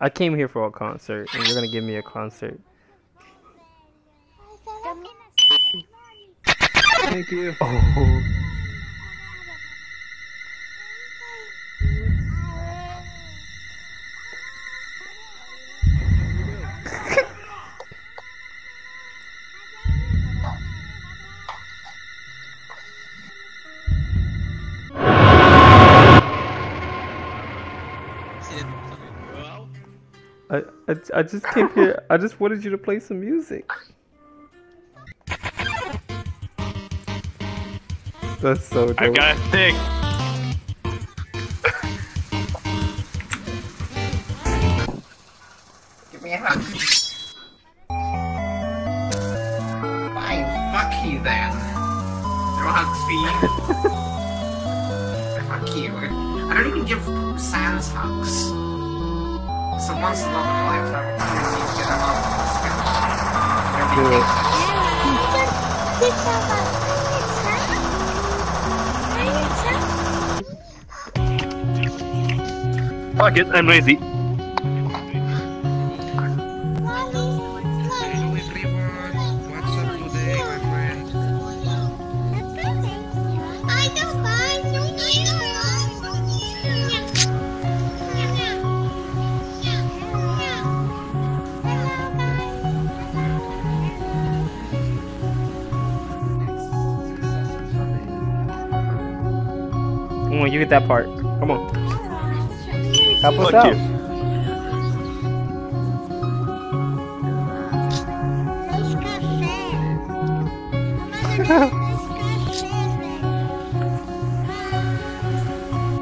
I came here for a concert, and you're gonna give me a concert. Thank you. Oh. I, I, I just came here. I just wanted you to play some music. That's so dope. I got a stick. Give me a hug. Fine, fuck you then. No hugs for you. fuck you. I don't even give Sans hugs. So once the in a lifetime, opportunity to get a hug. Do it. Fuck it, I'm lazy. Come on, you get that part. Come on. Help us Fuck out. you.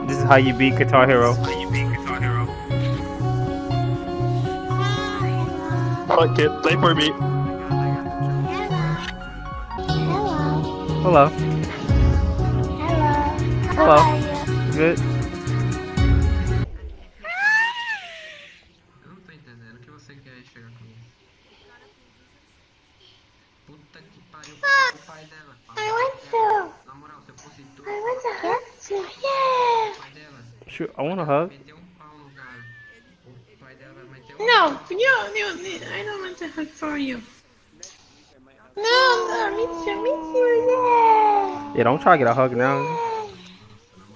This is how you beat Guitar Hero. Fuck it, play for me. Hello. Hello. Hello. Good. Eu não tô entendendo o que você quer chegar com isso. Puta que pariu, o pai dela. I want to. Na moral, se eu fosse tu, I want to hug you. Yeah. o pai dela Sure, I want a hug. meteu um pau no cara. O pai dela vai meter um No, you, you, I don't want to hug for you. No, no, me too, me too, yeah. Yeah, don't try to get a hug now.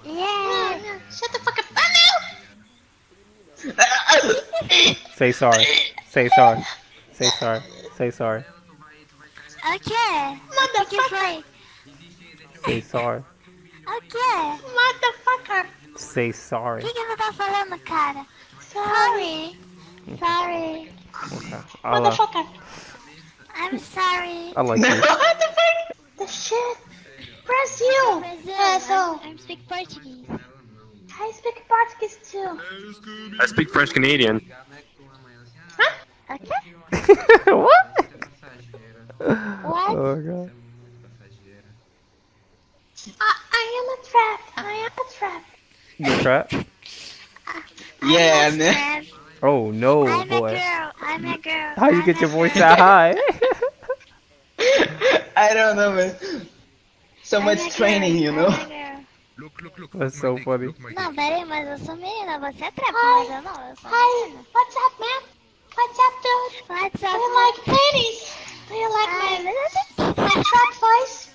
Yeah. No, no, shut the fuck up. Oh, Say sorry. Say sorry. Say sorry. Say sorry. Okay. Motherfucker. Say sorry. Ok. Motherfucker. Say sorry. O que, que você tá falando, cara? Sorry. Sorry. Okay. I'll, uh, Motherfucker. I'm sorry. I like you. What the fuck? The shit. Brazil. Brazil. I speak Portuguese. I speak Portuguese too. I speak French Canadian. Huh? Okay. what? What? Oh god. I, I am a trap. I am a trap. You trap? Yeah, man. Oh no, I'm a boy. girl. I'm a girl. How you I'm get your voice girl. that high? I don't know, man. So I'm a much girl. training, you know. I'm a girl. Look, look, look. That's my so dick, funny. Look my Não, dick. peraí, mas eu sou menina, você é trap, mas eu não, eu sou menina. What's up, man? What's up, dude? What's up, Do you like ladies? Do you like my, my trap voice?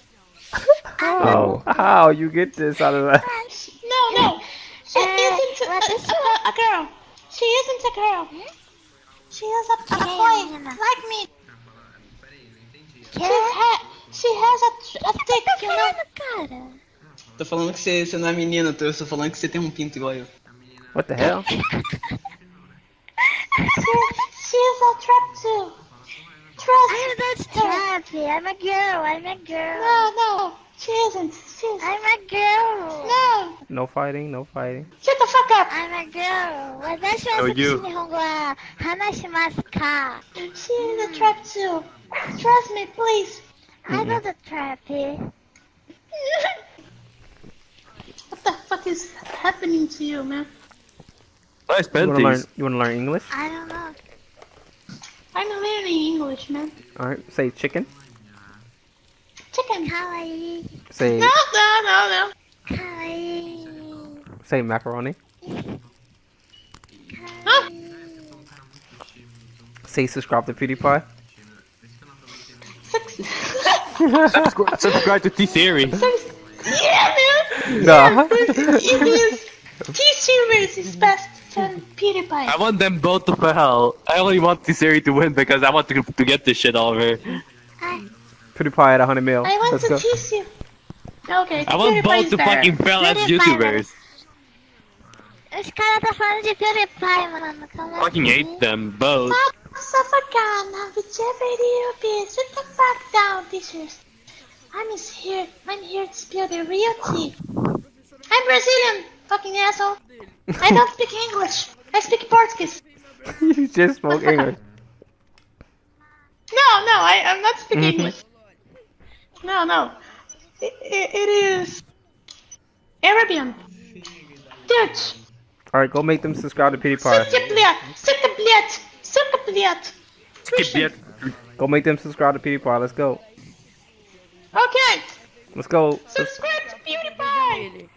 oh, how you get this out of that? No, no. She isn't a, a, a girl. She isn't a girl. She is a, a boy, like me. She, ha she has a, a dick, you know? cara? Tô falando que você, você não é menina, tô, eu tô falando que você tem um pinto igual eu. What the hell? She, she is a trap too. Trust I'm not trappy. I'm a girl. I'm a girl. No, no. She isn't. She's. I'm a girl. No. No fighting, no fighting. Shut the fuck up. I'm a girl. 私は Oh, you. 日本語は話しますか She is a trap too. Trust me, please. I'm not a trappy. what the fuck is happening to you, man? Nice You wanna learn? penties. You wanna learn English? I don't know. I'm a English, man. All right. Say chicken. Chicken. Kawaii. Say No, no, no, no. Kawaii. say macaroni. Huh? Say subscribe to PewDiePie. Subscribe, subscribe to T-Series. Yeah, man! No. It is T-Series is best than PewDiePie. I want them both to fail. I only want T-Series to win because I want to, to get this shit over. I... PewDiePie at 100 mil. I want Let's to go. tease you. Okay, I want PewDiePie both to better. fucking fail as PewDiePie YouTubers. Os caras tá falando de PewDiePie, mano. Calma Fucking aí. hate them both. Safagana, whichever little bit. Sit the fuck down, teachers. I'm here. I'm here to spill the real tea. I'm Brazilian, fucking asshole. I don't speak English. I speak Portuguese. you just spoke English. No, no, I, I'm not speaking Mhm. English. No, no. It, it, it is Arabian. Dutch. Alright, go make them subscribe to Sukke PewDiePie. bljet. Sukke bljet. Sukke bljet. Skip yet. Go make them subscribe to PewDiePie. Let's go. Okay. Let's go. Subscribe to PewDiePie.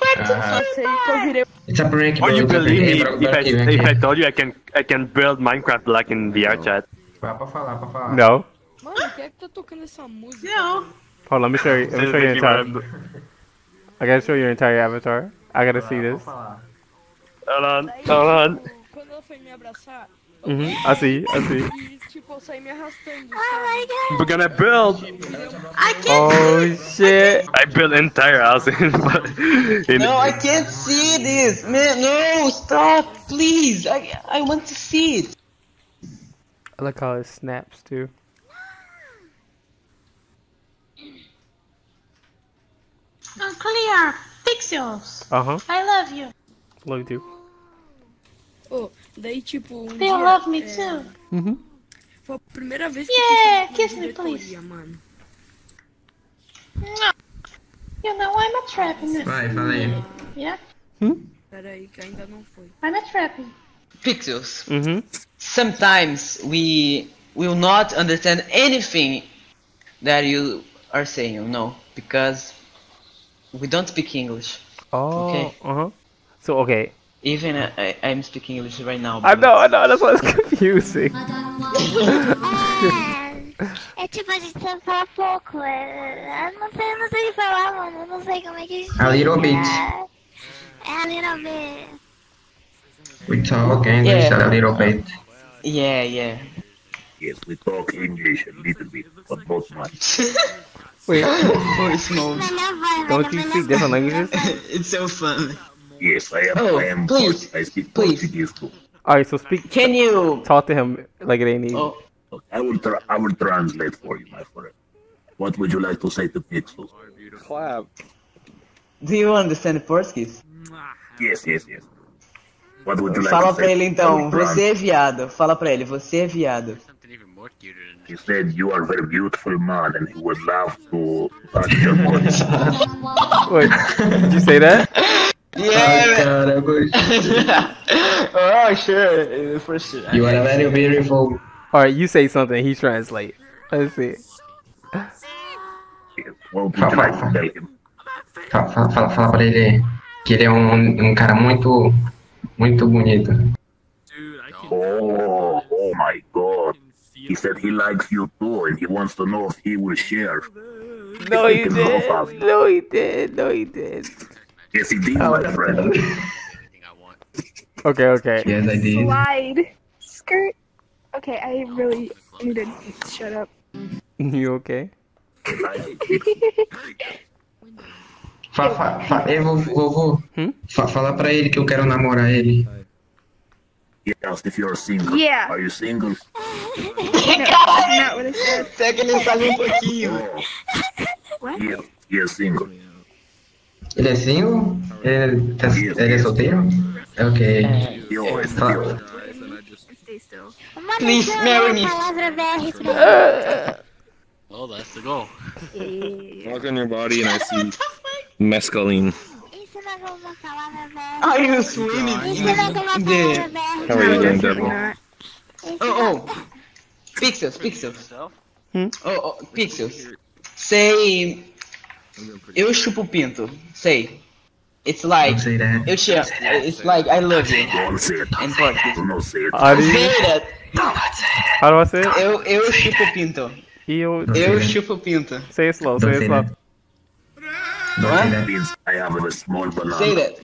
Subscribe to Ah. It's a prank, Or you believe me if I, if I told you I can I can build Minecraft like in VRChat? Vá pra falar, pra falar. No. Mano, quem é que tá tocando essa música? No. Hold on, let me show you. Let me show you your entire. I gotta show you your entire avatar. I gotta see this. falar. Hold on, hold on. Tipo, quando ela foi me abraçar, Mhm. I see. I see. Tipo, eu saí me arrastando, Oh my god. We're gonna build. I can't Oh shit. I built entire house in. in No, I can't see this! Man, no! Stop! Please! I, I want to see it! I like how it snaps too. Unclear. Pixels. Uh huh. I love you. Love you too. Ô, daí tipo, um They dia, love me é, too. Mhm. Foi a primeira vez que Yeah, eu fiz kiss uma me, diretoria, please. mano. Mwah. You know I'm a trapping. Vai, fala aí. Yeah, Pera aí, que ainda não foi. I'm a trapping. Pixels. Mhm. Sometimes we will not understand anything that you are saying, you know, because we don't speak English. Oh. Okay. Uh huh. So okay. Even I, I, I'm speaking English right now. I know. I know. That's why it's confusing. É, é tipo, a gente sabe falar pouco. É, eu não sei, eu não sei falar, mano. Eu não sei como é que A little bit. É, é a little bit. We talk English Yeah. a little bit. Yeah, yeah. Yes, we talk English a little bit, but not much. Wait. Smoke. Melhor vai, Don't you speak different languages? it's so fun. Yes, I am. Oh, I am. please, I speak please. Portuguese too. Alright. So speak. Can you? Talk to him like it ain't easy. Oh, Okay, I will. Tra- I will translate for you, my friend. What would you like to say to Pixels? Clap. do you understand Portuguese? Yes, yes, yes. What would you like Fala to pra say? ele I então, você é viado. Fala pra ele, você é viado. He said you are very beautiful man, and he would love to touch your body. Wait. Did you say that? Yeah! cara, eu gosto. oh, sure, for sure. You are very beautiful. Alright. You say something. He translate. Let's see. Fala, fala, fala, fala pra ele que ele é um, um cara muito, muito bonito. Oh, oh my God! He said he likes you too, and he wants to know if he will share. No, he did. No, he did. No, he did. Yes, he did, my friend. Okay. Okay. Yes, I did. Slide. Skirt. Okay, I really need to shut up. You okay? Fala, fala, fala, ei, vovô, vovô. Hum? Fa- fala pra ele que eu quero namorar ele. If you're single. Yeah. Are you single? Que ele sabe um pouquinho. Single. Ele é single? Ele, tá, ele é solteiro? Ok. Yo, it's Fala- you. Stay still. Uma Please, pessoa marry é me. a palavra BR pra Oh, that's the goal. Yeah. Walk on your body and I see mescaline. Ensina alguma palavra BR. Are you swimming? Ensina alguma The... palavra BR. How are you doing, Definitely Devil? not. Oh, oh. Pixels, pixels. Hmm? Oh, oh, pixels. Say. Eu chupo pinto. Say. It's like. Don't say that. Eu te. It's like I love you. Don't say it. In Portuguese. Do not say it. Ari. Say that. How do I say it? Eu, eu chupo o pinto. Eu. Eu chupo o pinto. Say it slow. Don't Say say it slow. that. Don't say that. means I have a small banana. Say that.